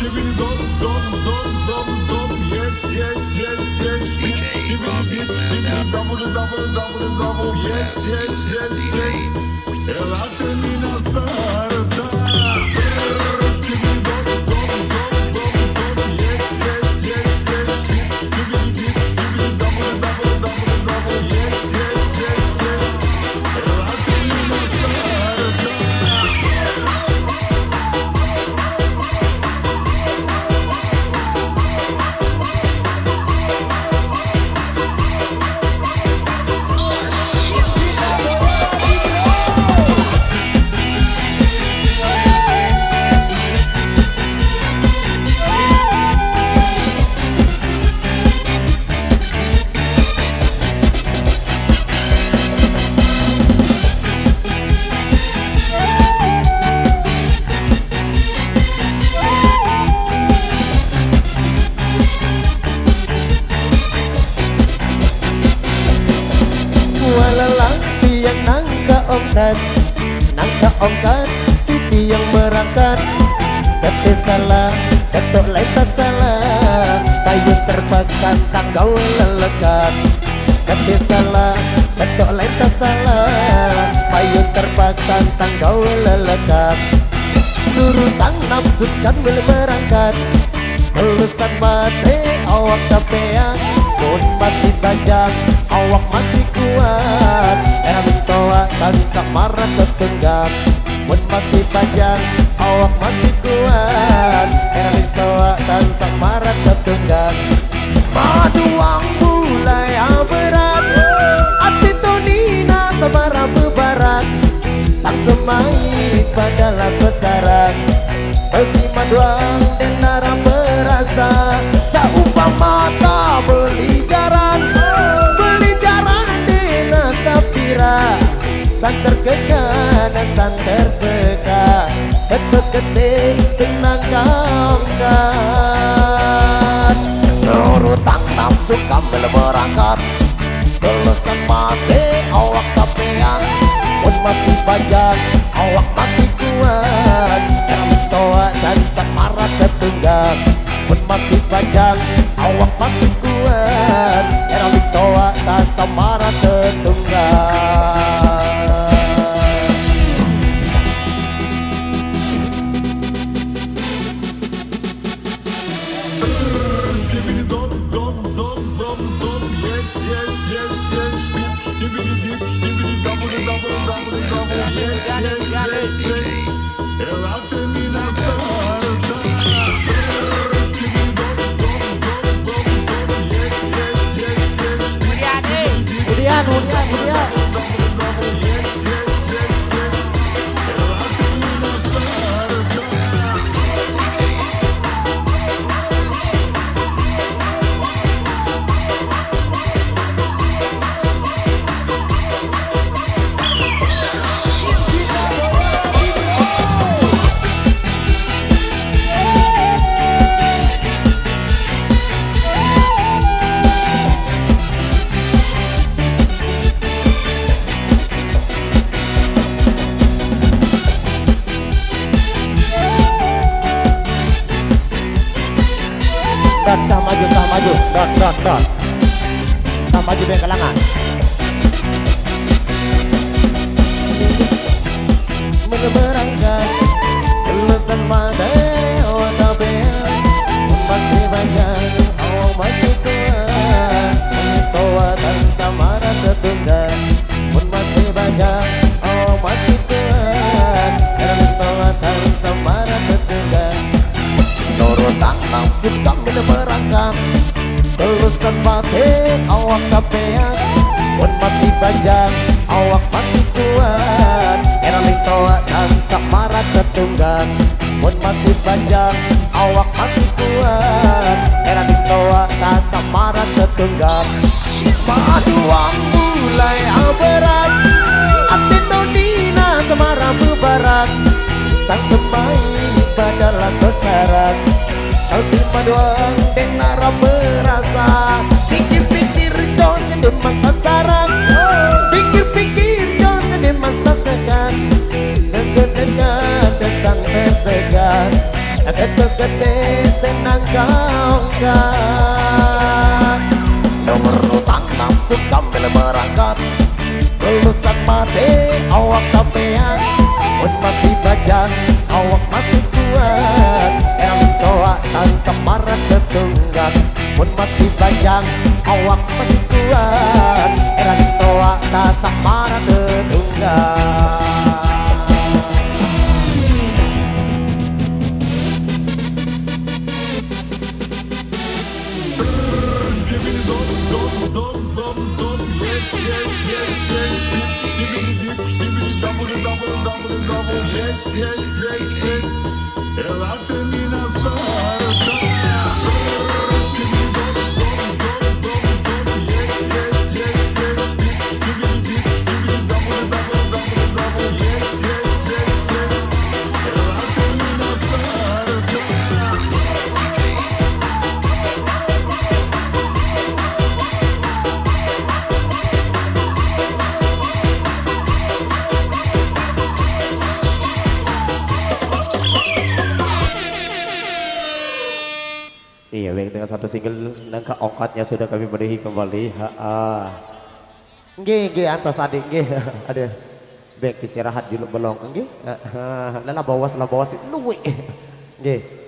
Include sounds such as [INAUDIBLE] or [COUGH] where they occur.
Skibidi dom dom dom dom dom. Yes yes yes yes. Skip skibidi dip skibidi double double double double. Yes yes yes yes. Elate ongkat si tiang berangkat. Kata salah, ketok lain tak salah. Payung terpaksa tanggau lelekat. Kata salah, ketok lain tak salah. Payung terpaksa tanggau lelekat. Nurutang nafsu kan boleh berangkat. Lulusan mati awak kapean Pun masih bajang awak masih kuat. Era mintoa tak marah ketenggam Pun masih bajang awak masih kuat. Era mintoa tak marah ketenggam Maduang mulai berat. Hati tonina semara bebarat Sang semai padalah besaran Senang kamkat Nurutang nafsu kambel berangkat Lulusan mati awak kapean Pun masih bajak awak masih kuat. Toa dan samara ketunggang Pun masih bajak awak masih kuat. Yang toa dan samara ketunggang yes yes yes yes. Skip skibidi dip skibidi double double double double yes yes yes yes. Elate mi na starta Dot, dah maju, dah maju Dot, dot, dot Dah maju dari Nafsu kami berangkat Lulusan mati awak kapean Pun masih panjang awak masih kuat. Era toa dan samara tertunggang Pun masih panjang awak masih kuat. Era toa dan samara tertunggang Maduang mulai berat. Hati tonina samara bebarak Sang semai padalah Kau simpan doang dan nara berasa. Pikir-pikir jauh sedemang sasaran Pikir-pikir jauh sedemang sasaran Dengan-dengan desang tersegan gede tenang kau kan. Nomor utang nafsu kambil merangkat Lulusan mati awak sampean Pun masih bajang awak masih kuat tan semarak ketunggang Pun masih bajang awak masih kuat Yang toa tak semarak dom yes yes yes yes dengan satu single nangka ongkatnya sudah kami beri kembali. Ha. Nggih, nggih antos adik nggih. [LAUGHS] Ada baik istirahat dulu belum nggih. Ha -ha. Lah bawas lah bawas luwe. [LAUGHS] Nggih.